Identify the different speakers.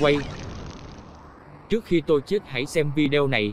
Speaker 1: Quay. Trước khi tôi chết hãy xem video này.